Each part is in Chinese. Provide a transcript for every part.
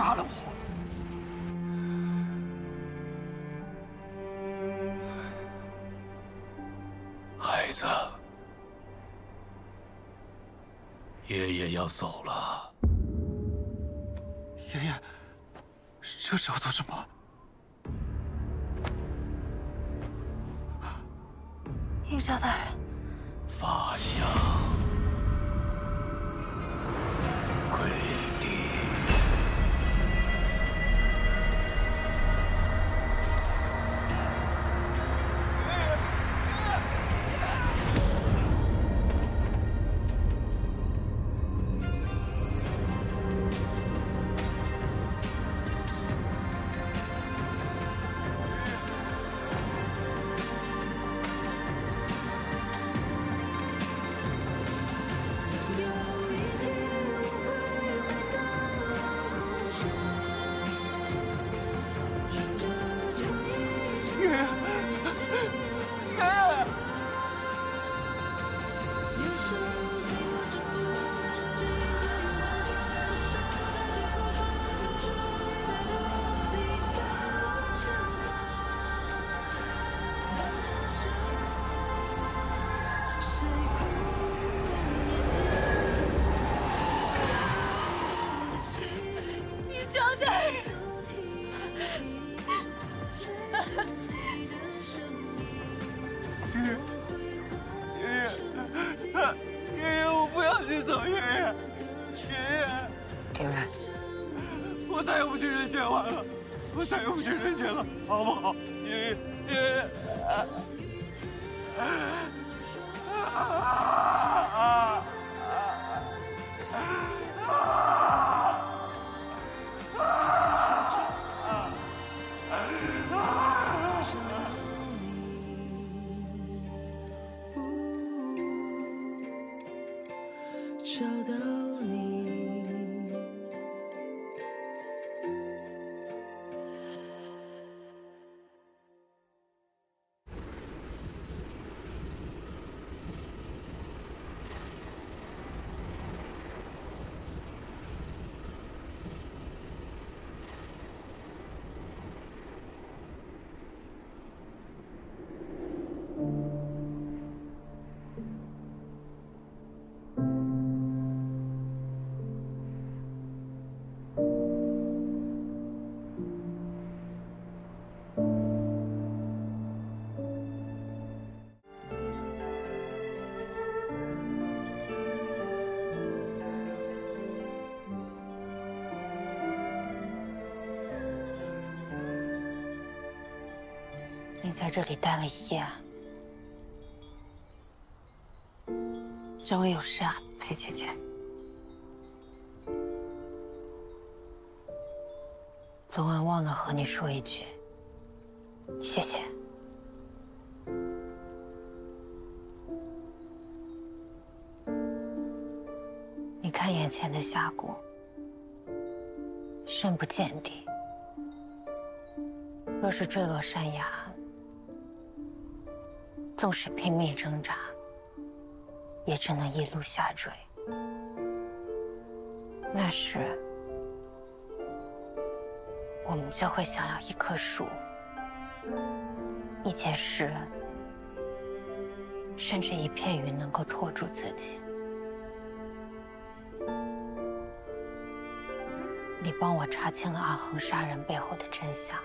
杀了我。孩子，爷爷要走了。爷爷，这是要做什么？应少大人，法相我再也不去人间了，好不好？爷你在这里待了一夜，找我有事啊，裴姐姐。昨晚忘了和你说一句，谢谢。你看眼前的峡谷，深不见底。若是坠落山崖，纵使拼命挣扎，也只能一路下坠。那时，我们就会想要一棵树、一件事，甚至一片云能够托住自己。你帮我查清了阿恒杀人背后的真相。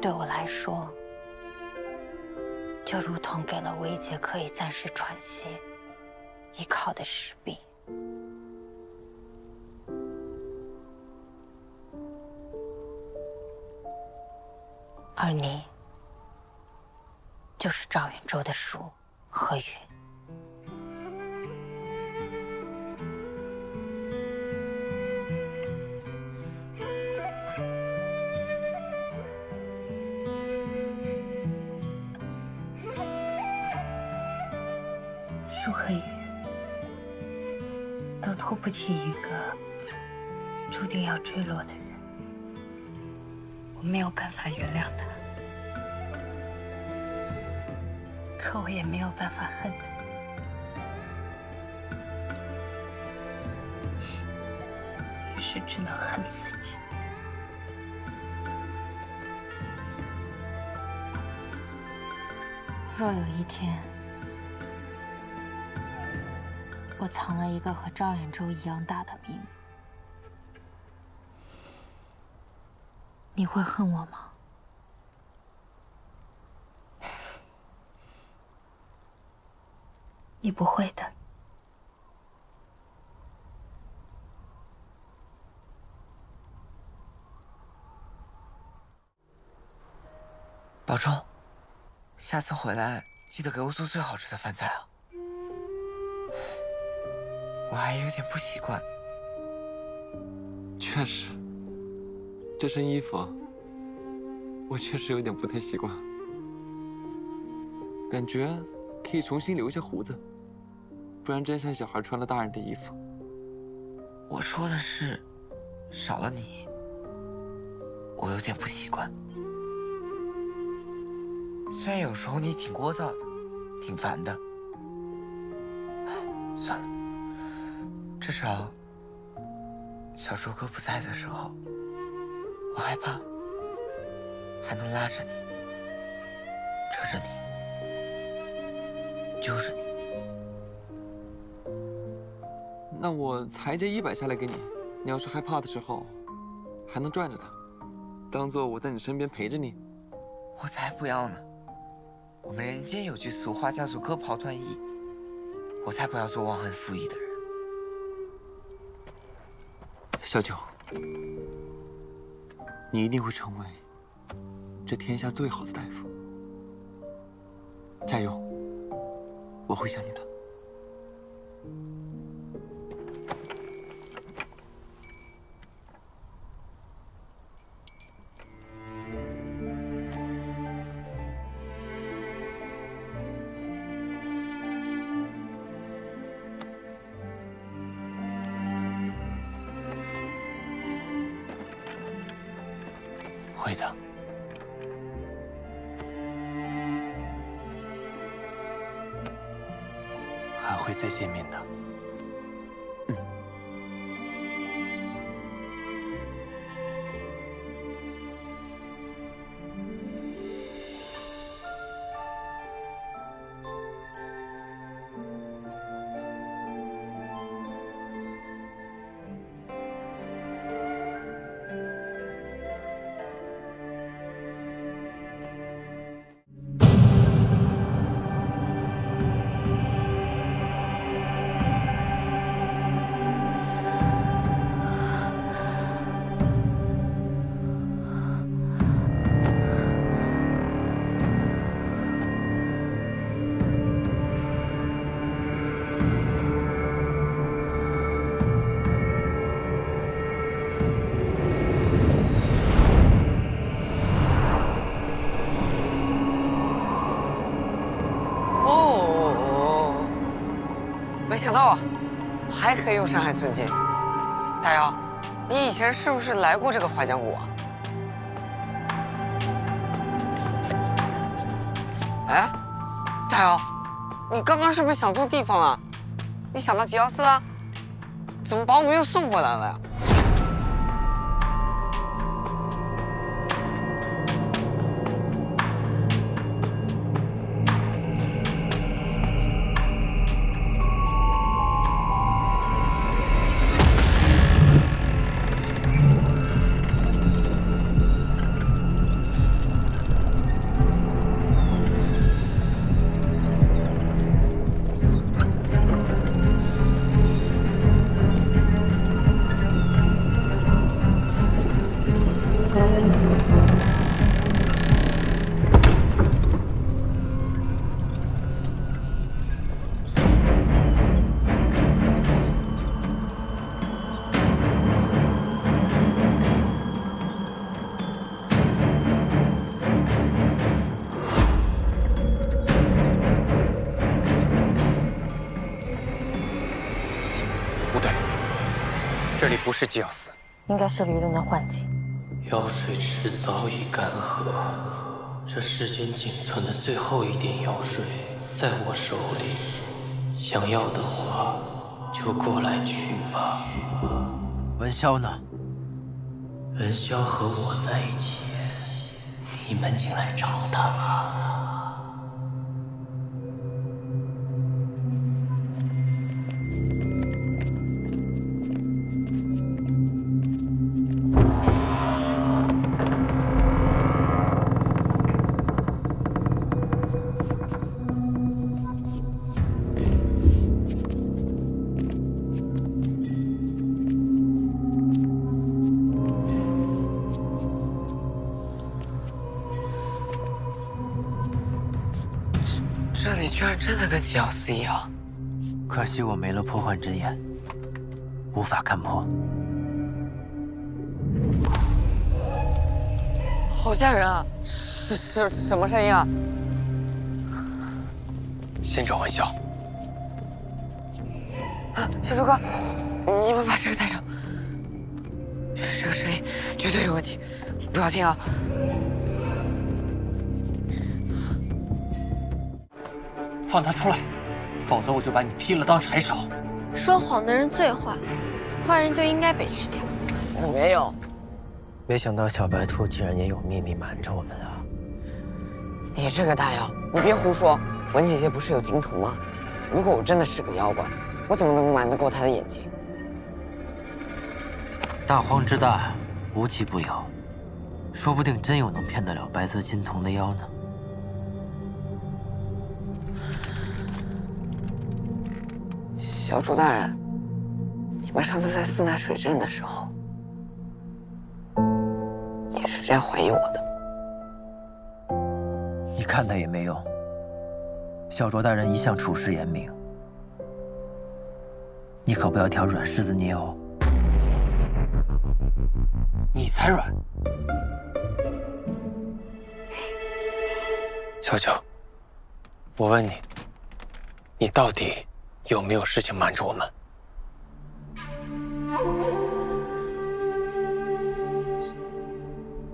对我来说，就如同给了我一节可以暂时喘息、依靠的石壁。而你，就是赵远舟的书和云。树和云都托不起一个注定要坠落的人，我没有办法原谅他，可我也没有办法恨他。是只能恨自己。若有一天，我藏了一个和赵远洲一样大的秘密，你会恨我吗？你不会的。保重，下次回来记得给我做最好吃的饭菜啊！我还有点不习惯。确实，这身衣服我确实有点不太习惯，感觉可以重新留下胡子，不然真像小孩穿了大人的衣服。我说的是，少了你，我有点不习惯。虽然有时候你挺聒噪的，挺烦的，算了，至少小周哥不在的时候，我害怕还能拉着你，扯着你，揪着你。那我裁一件衣摆下来给你，你要是害怕的时候，还能拽着它，当做我在你身边陪着你。我才不要呢！我们人间有句俗话叫做“割袍断义”，我才不要做忘恩负义的人。小九，你一定会成为这天下最好的大夫。加油，我会想你的。会的，还会再见面的。想到啊，还可以用山海寸金。大姚，你以前是不是来过这个怀江谷啊？哎，大姚，你刚刚是不是想错地方了？你想到吉奥斯了？怎么把我们又送回来了呀？这里不是基奥斯，应该是驴人的幻境。药水池早已干涸，这世间仅存的最后一点药水在我手里。想要的话，就过来取吧。文潇呢？文潇和我在一起，你们进来找他吧。真的跟吉奥斯一样。可惜我没了破幻真眼，无法看破。好吓人啊！是是什么声音啊？先找玩笑。啊，小周哥，你们把这个带上。这个声音绝对有问题，不要听啊！放他出来，否则我就把你劈了当柴烧。说谎的人最坏，坏人就应该被吃掉。我没有。没想到小白兔竟然也有秘密瞒着我们啊！你这个大妖，你别胡说。文姐姐不是有金童吗？如果我真的是个妖怪，我怎么能瞒得过她的眼睛？大荒之大，无奇不有，说不定真有能骗得了白泽金童的妖呢。小卓大人，你们上次在四奈水镇的时候，也是这样怀疑我的。你看他也没用。小卓大人一向处事严明，你可不要挑软柿子捏哦。你才软！小九，我问你，你到底有没有事情瞒着我们？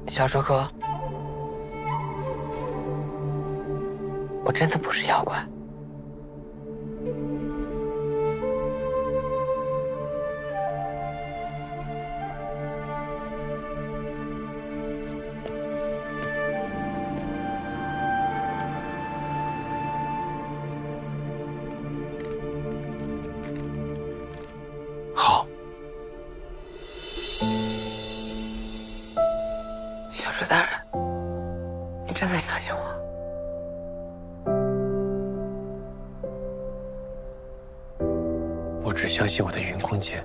小周哥，我真的不是妖怪。小周大人，你真的相信我？我只相信我的云空剑。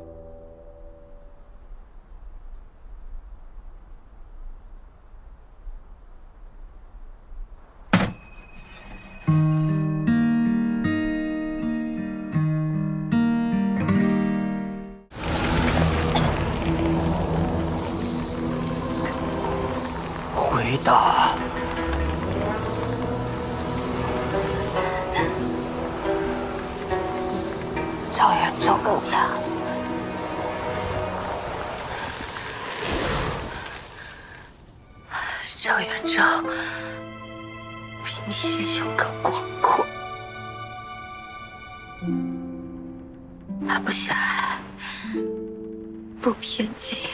回答。赵元昭更强。赵元昭比你心胸更广阔，他不狭隘，不偏激，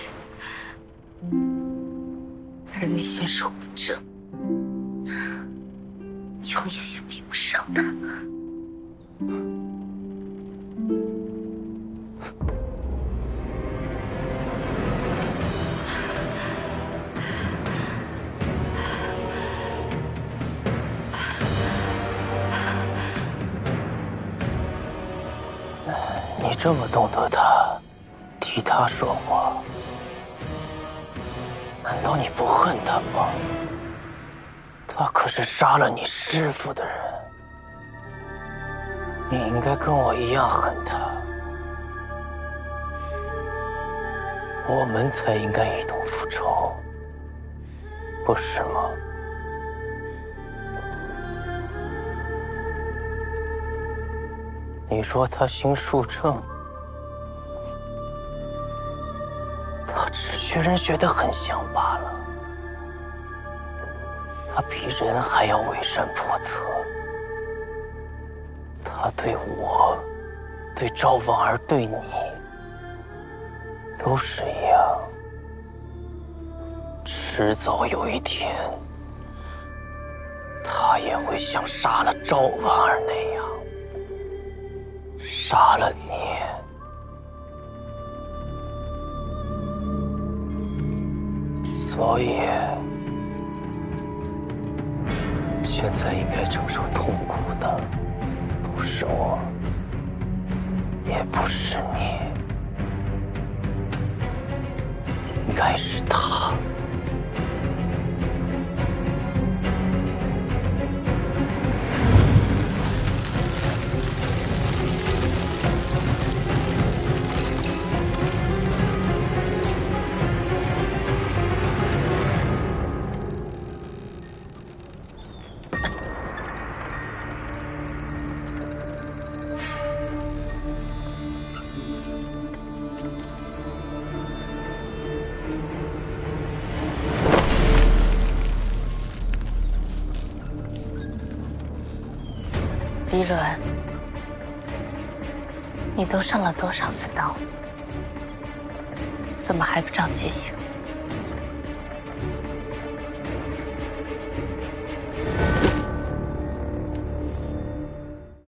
你心术不正，永远也比不上他。你这么懂得他，替他说话，难道你不恨他吗？他可是杀了你师父的人，你应该跟我一样恨他。我们才应该一同复仇，不是吗？你说他心术正，学人学得很像罢了。他比人还要伪善叵测。他对我，对赵婉儿，对你，都是一样。迟早有一天，他也会像杀了赵婉儿那样，杀了你。所以，现在应该承受痛苦的，不是我，也不是你，应该是他。一伦，你都上了多少次当？怎么还不长记性？